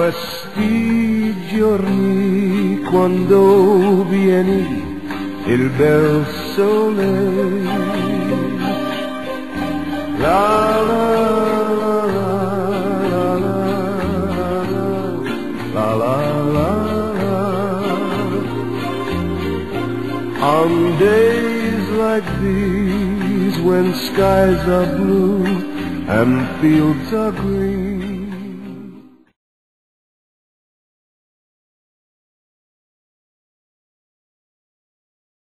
questi giorni quando vieni il bel sole. La la la la la la la la On days like these when skies are blue and fields are green